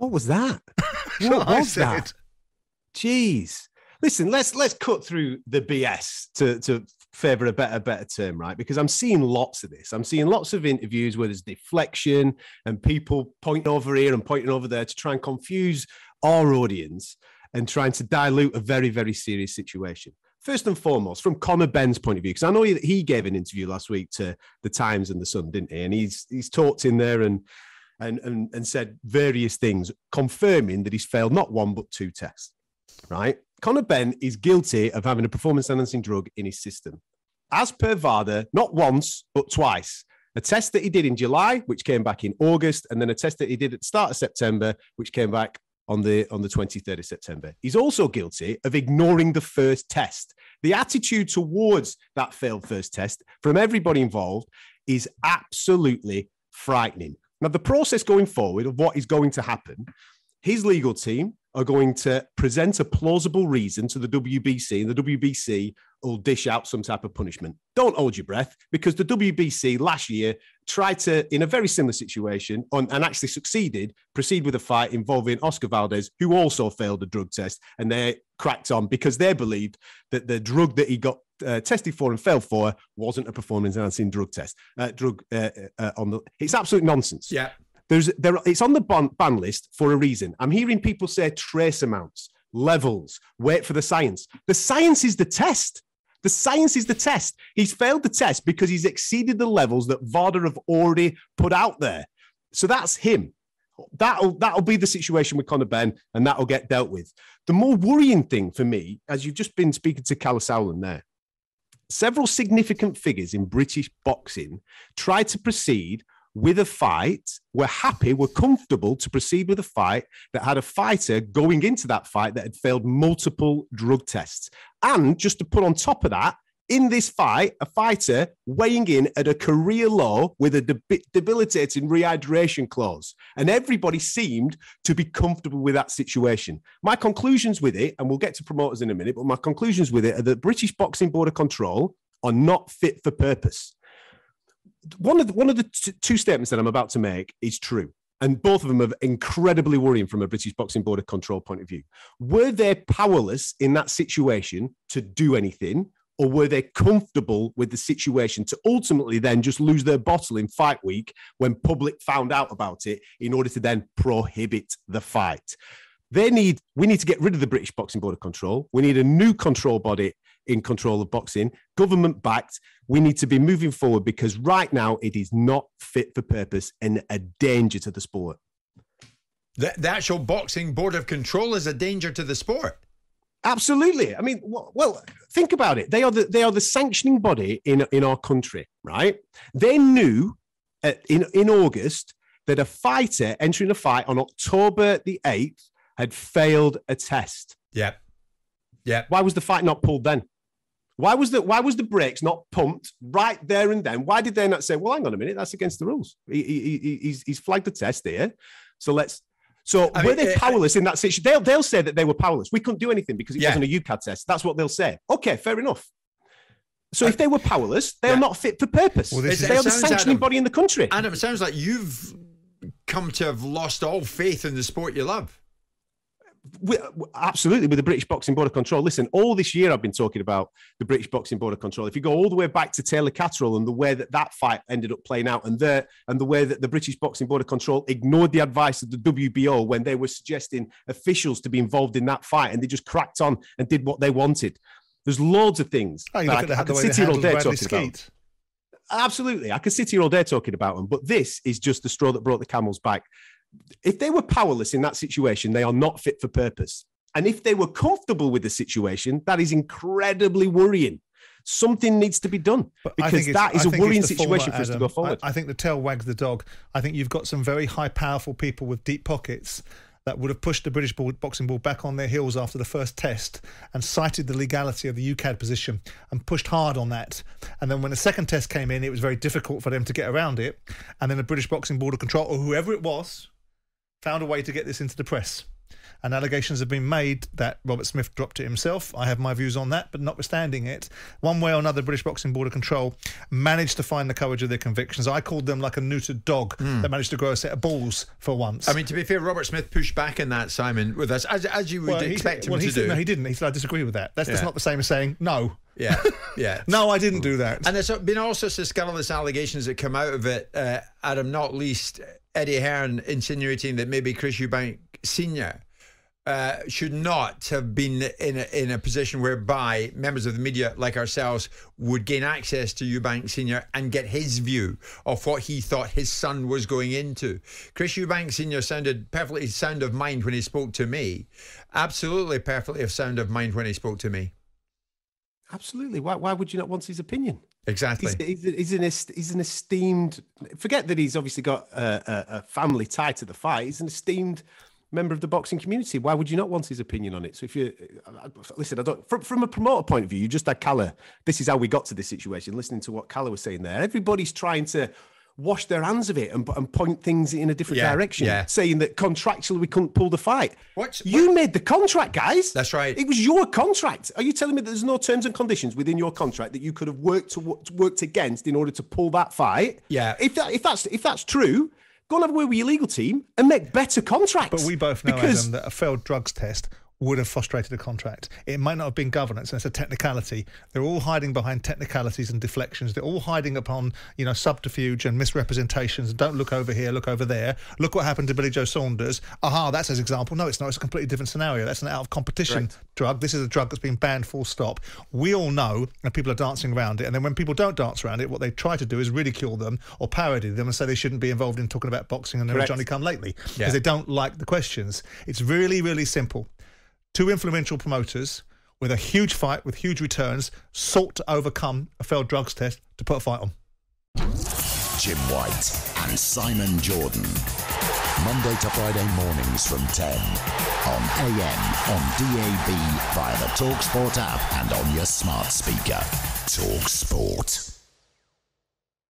What was that? What I was that? Jeez. Listen, let's let's cut through the BS to to favor a better better term, right? Because I'm seeing lots of this. I'm seeing lots of interviews where there's deflection and people pointing over here and pointing over there to try and confuse our audience and trying to dilute a very very serious situation. First and foremost, from Conor Benn's point of view, because I know that he gave an interview last week to the Times and the Sun, didn't he? And he's he's talked in there and and and, and said various things, confirming that he's failed not one but two tests right? Conor Benn is guilty of having a performance enhancing drug in his system. As per VADA, not once, but twice. A test that he did in July, which came back in August, and then a test that he did at the start of September, which came back on the on the 23rd of September. He's also guilty of ignoring the first test. The attitude towards that failed first test from everybody involved is absolutely frightening. Now, the process going forward of what is going to happen, his legal team are going to present a plausible reason to the WBC, and the WBC will dish out some type of punishment. Don't hold your breath because the WBC last year tried to, in a very similar situation, on, and actually succeeded, proceed with a fight involving Oscar Valdez, who also failed a drug test, and they cracked on because they believed that the drug that he got uh, tested for and failed for wasn't a performance enhancing drug test. Uh, drug uh, uh, on the, it's absolute nonsense. Yeah. There's there it's on the ban, ban list for a reason. I'm hearing people say trace amounts, levels, wait for the science. The science is the test. The science is the test. He's failed the test because he's exceeded the levels that VADA have already put out there. So that's him. That'll that'll be the situation with Conor Benn, and that'll get dealt with. The more worrying thing for me, as you've just been speaking to Kalle Sauerland there, several significant figures in British boxing tried to proceed with a fight, were happy, were comfortable to proceed with a fight that had a fighter going into that fight that had failed multiple drug tests. And just to put on top of that, in this fight, a fighter weighing in at a career low with a debi- debilitating rehydration clause. And everybody seemed to be comfortable with that situation. My conclusions with it, and we'll get to promoters in a minute, but my conclusions with it are that British Boxing Board of Control are not fit for purpose one of the, one of the t- two statements that I'm about to make is true. And both of them are incredibly worrying from a British Boxing Board of Control point of view. Were they powerless in that situation to do anything, or were they comfortable with the situation to ultimately then just lose their bottle in fight week when public found out about it in order to then prohibit the fight? They need, we need to get rid of the British Boxing Board of Control. We need a new control body in control of boxing, government backed. We need to be moving forward because right now it is not fit for purpose and a danger to the sport. The, the actual boxing board of control is a danger to the sport. Absolutely. I mean, well, think about it. They are the they are the sanctioning body in in our country, right? They knew at, in in August that a fighter entering a fight on October the eighth had failed a test. Yeah. Yeah. Why was the fight not pulled then? Why was the why was the brakes not pumped right there and then? Why did they not say, "Well, hang on a minute, that's against the rules. He, he, he, he's, he's flagged the test here, so let's." So I were mean, they uh, powerless in that situation? They'll they'll say that they were powerless. We couldn't do anything because it Yeah. wasn't a UKAD test. That's what they'll say. Okay, fair enough. So if they were powerless, they Yeah. are not fit for purpose. Well, this they are the it sounds, sanctioning Adam- body in the country. Adam, it sounds like you've come to have lost all faith in the sport you love. We, absolutely with the British Boxing Board of Control. Listen, all this year I've been talking about the British Boxing Board of Control. If you go all the way back to Taylor Catterall and the way that that fight ended up playing out, and the and the way that the British Boxing Board of Control ignored the advice of the WBO when they were suggesting officials to be involved in that fight, and they just cracked on and did what they wanted. There's loads of things. Oh, that I, I the, the could sit here all day talking about. Absolutely. I could sit here all day talking about them, but this is just the straw that brought the camel's back. If they were powerless in that situation, they are not fit for purpose. And if they were comfortable with the situation, that is incredibly worrying. Something needs to be done because that is a worrying situation former, for us to go forward. I, I think the tail wags the dog. I think you've got some very high, powerful people with deep pockets that would have pushed the British Board, Boxing Board back on their heels after the first test and cited the legality of the UKAD position and pushed hard on that. And then when the second test came in, it was very difficult for them to get around it. And then the British Boxing Board of Control, or whoever it was, found a way to get this into the press. and allegations have been made that Robert Smith dropped it himself. I have my views on that, but notwithstanding it, one way or another, British Boxing Board of Control managed to find the courage of their convictions. I called them like a neutered dog that managed to grow a set of balls for once. I mean, to be fair, Robert Smith pushed back in that, Simon, with us, as, as you would Well, expect him well, to said- do. No, he didn't. He said, I disagree with that. That's, that's not the same as saying no. yeah, yeah. No, I didn't do that. And there's been all sorts of scandalous allegations that come out of it, uh, Adam, not least Eddie Hearn insinuating that maybe Chris Eubank Sr. Uh, should not have been in a, in a position whereby members of the media like ourselves would gain access to Eubank Sr. and get his view of what he thought his son was going into. Chris Eubank Sr. sounded perfectly sound of mind when he spoke to me. Absolutely perfectly of sound of mind when he spoke to me. Absolutely. Why, why would you not want his opinion? Exactly. He's, he's, he's, an, he's an esteemed, forget that he's obviously got a, a, family tie to the fight. He's an esteemed member of the boxing community. Why would you not want his opinion on it? So if you, listen, I don't, from, from a promoter point of view, you just had Kalle. This is how we got to this situation, listening to what Kalle was saying there. Everybody's trying to wash their hands of it and, and point things in a different Yeah, direction, yeah. saying that contractually we couldn't pull the fight. What's- you made the contract, guys. That's right. It was your contract. Are you telling me that there's no terms and conditions within your contract that you could have worked to worked against in order to pull that fight? Yeah. If that if that's if that's true, go and have a word with your legal team and make better contracts. But we both know, because Adam, that a failed drugs test would have frustrated a contract. It might not have been governance, and it's a technicality. They're all hiding behind technicalities and deflections. They're all hiding upon, you know, subterfuge and misrepresentations. Don't look over here, look over there. Look what happened to Billy Joe Saunders. Aha, that's his example. No, it's not. It's a completely different scenario. That's an out of competition drug. This is a drug that's been banned full stop. We all know, and people are dancing around it. And then when people don't dance around it, what they try to do is ridicule them or parody them and say they shouldn't be involved in talking about boxing and they're. Johnny come lately because Yeah. they don't like the questions. It's really, really simple. Two influential promoters with a huge fight with huge returns sought to overcome a failed drugs test to put a fight on. Jim White and Simon Jordan. Monday to Friday mornings from 10 on AM, on DAB, via the TalkSport app, and on your smart speaker. TalkSport.